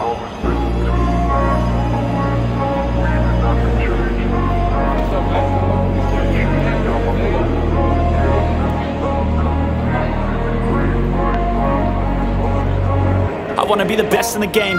I wanna be the best in the game.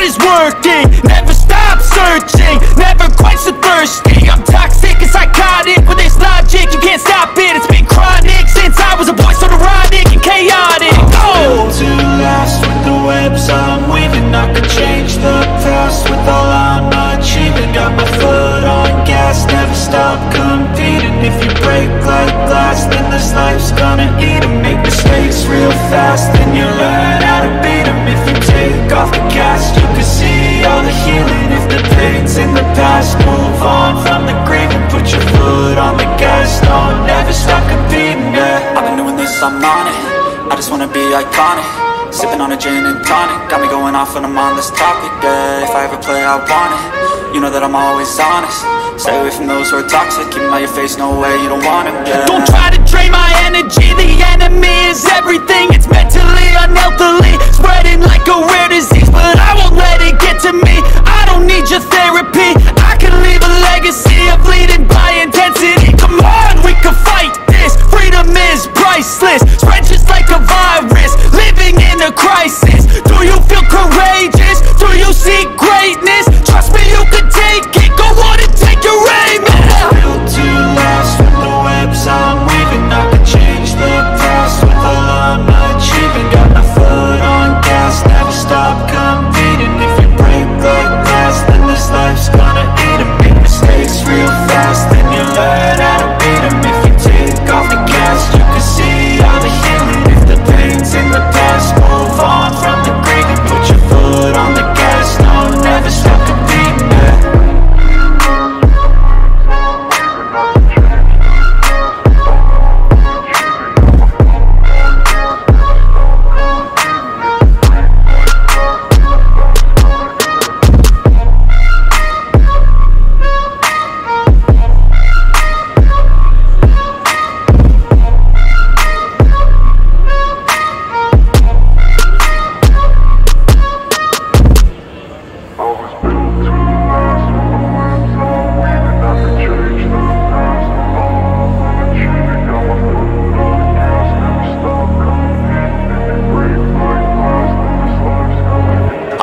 got is working. Never stop searching, never quite so thirsty I'm on it. I just wanna be iconic. Sipping on a gin and tonic. Got me going off on this topic, yeah. If I ever play, I want it. You know that I'm always honest. Stay away from those who are toxic. Keep your face, no way, you don't want it, yeah. Don't try to drain my energy. The enemy is everything. It's mentally, unhealthily Spreading like a rare disease But I won't let it get to me. I don't need your therapy. I can leave a legacy of leading by intensity. Come on, we can fight this. Freedom is priceless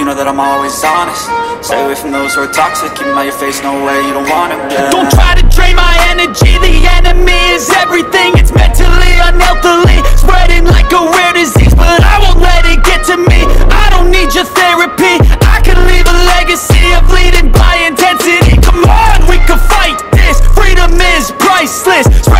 You know that I'm always honest. Stay away from those who are toxic. Keep them out your face, no way, you don't want it, yeah Don't try to drain my energy. The enemy is everything. It's mentally, unhealthily Spreading like a rare disease. But I won't let it get to me. I don't need your therapy. I can leave a legacy of leading by intensity. Come on, we can fight this. Freedom is priceless. Spread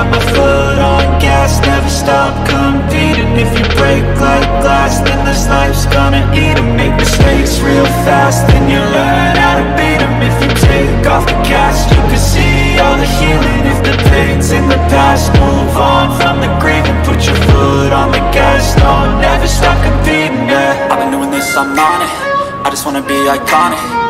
Got my foot on gas, never stop competing. If you break like glass, then this life's gonna eat 'em. Make mistakes real fast, then you learn how to beat 'em. If you take off the cast, you can see all the healing. If the pain's in the past, move on from the grave And put your foot on the gas, no, never stop competing, yeah. I've been doing this, I'm on it. I just wanna be iconic